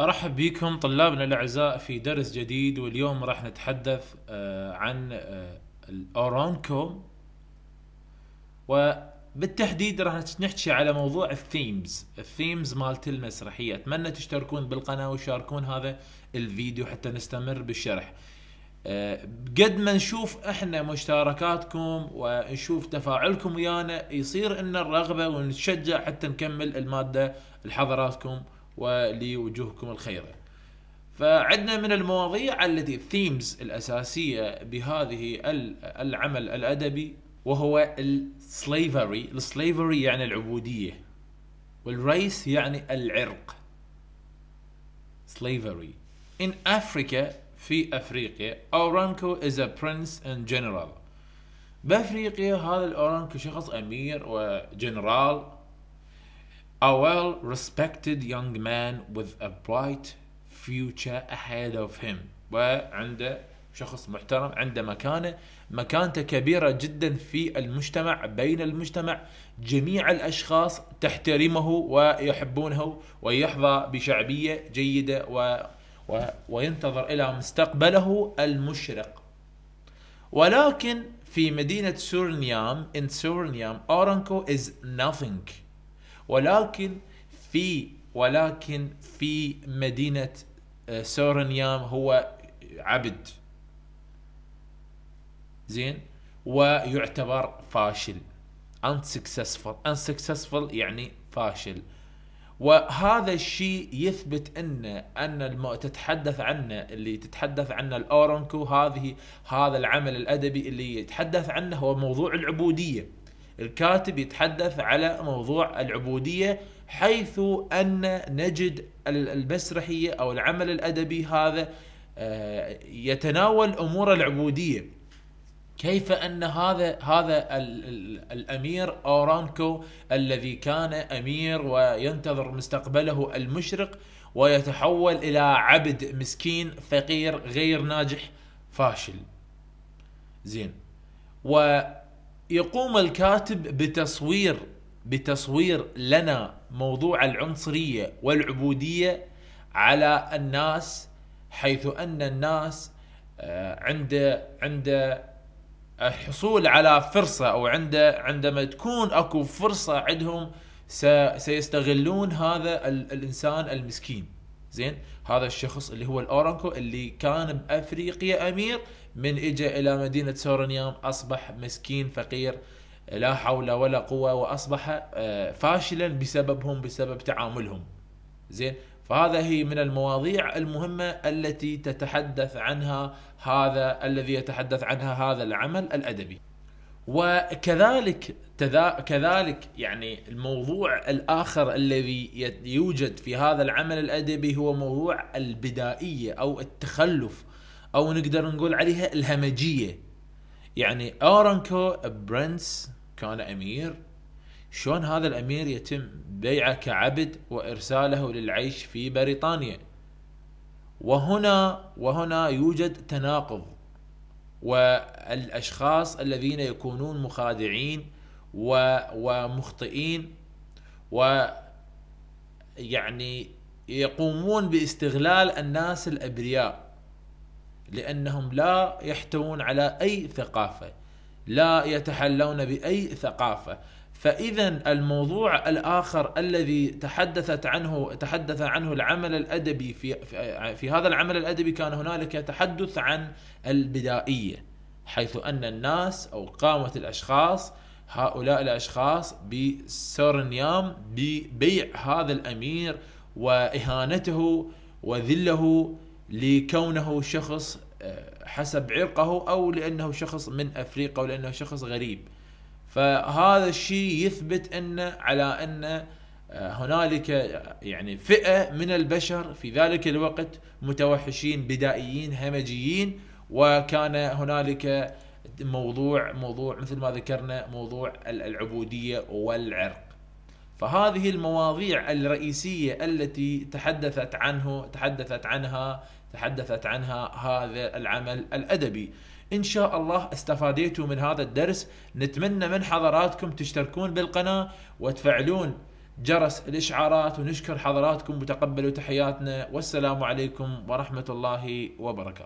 أرحب بكم طلابنا الأعزاء في درس جديد واليوم راح نتحدث آه، عن آه، ال Oroonoko وبالتحديد راح نحكي على موضوع ال themes. ال themes مالت المسرحية. أتمنى تشتركون بالقناة وشاركون هذا الفيديو حتى نستمر بالشرح. آه، قد ما نشوف إحنا مشاركاتكم ونشوف تفاعلكم ويانا يصير لنا الرغبة ونتشجع حتى نكمل المادة لحضراتكم. ولوجوهكم الخيرة. فعندنا من المواضيع التي ال themes الأساسية بهذه العمل الأدبي وهو ال slavery ال slavery يعني العبودية وال race يعني العرق. Slavery. In Africa في أفريقيا Oroonoko is a prince and general. بأفريقيا هذا ال Oroonoko شخص أمير وجنرال. A well respected young man with a bright future ahead of him. وعنده شخص محترم عنده مكانة مكانته كبيرة جدا في المجتمع بين المجتمع. جميع الأشخاص تحترمه ويحبونه ويحظى بشعبية جيدة و و وينتظر إلى مستقبله المشرق. ولكن في مدينة Suriname in Suriname Oroonoko is nothing. ولكن في ولكن في مدينة آه، سورنيام هو عبد. زين؟ ويعتبر فاشل. unsuccessful. unsuccessful يعني فاشل. وهذا الشيء يثبت أن أن الم... تتحدث عنه اللي تتحدث عنه الاورنكو هذه هذا العمل الأدبي اللي يتحدث عنه هو موضوع العبودية. الكاتب يتحدث على موضوع العبودية حيث أن نجد المسرحية أو العمل الأدبي هذا آه، يتناول أمور العبودية. كيف أن هذا هذا الأمير أورانكو الذي كان أمير وينتظر مستقبله المشرق ويتحول إلى عبد مسكين فقير غير ناجح فاشل. زين. و يقوم الكاتب بتصوير بتصوير لنا موضوع العنصرية والعبودية على الناس حيث أن الناس آه، عند عند الحصول على فرصة أو عند عندما تكون أكو فرصة عندهم سيستغلون هذا الإنسان المسكين. زين؟ هذا الشخص اللي هو الأورانكو اللي كان بأفريقيا أمير من اجى إلى مدينة سورنيام أصبح مسكين فقير لا حول ولا قوة وأصبح آه، فاشلا بسببهم بسبب تعاملهم. زين؟ فهذا هي من المواضيع المهمة التي تتحدث عنها هذا الذي يتحدث عنها هذا العمل الأدبي. وكذلك كذلك يعني الموضوع الآخر الذي يوجد في هذا العمل الأدبي هو موضوع البدائية أو التخلف أو نقدر نقول عليها الهمجية. يعني Oroonoko prince كان أمير. شلون هذا الأمير يتم بيعه كعبد وإرساله للعيش في بريطانيا؟ وهنا وهنا يوجد تناقض. والأشخاص الذين يكونون مخادعين ومخطئين و يعني يقومون باستغلال الناس الأبرياء. لأنهم لا يحتوون على أي ثقافة لا يتحلون بأي ثقافة. فاذا الموضوع الآخر الذي تحدثت عنه تحدث عنه العمل الأدبي في في هذا العمل الأدبي كان هنالك تحدث عن البدائية حيث أن الناس أو قامه الأشخاص هؤلاء الأشخاص بسورنيام ببيع هذا الأمير وإهانته وذله لكونه شخص آه، حسب عرقه أو لأنه شخص من أفريقيا أو لأنه شخص غريب. فهذا الشيء يثبت أن على أن آه، هنالك يعني فئة من البشر في ذلك الوقت متوحشين بدائيين همجيين. وكان هنالك موضوع موضوع مثل ما ذكرنا موضوع العبودية والعرق. فهذه المواضيع الرئيسية التي تحدثت عنه تحدثت عنها تحدثت عنها هذا العمل الأدبي. إن شاء الله استفاديتوا من هذا الدرس. نتمنى من حضراتكم تشتركون بالقناة وتفعلون جرس الإشعارات ونشكر حضراتكم. وتقبلوا تحياتنا. والسلام عليكم ورحمة الله وبركاته.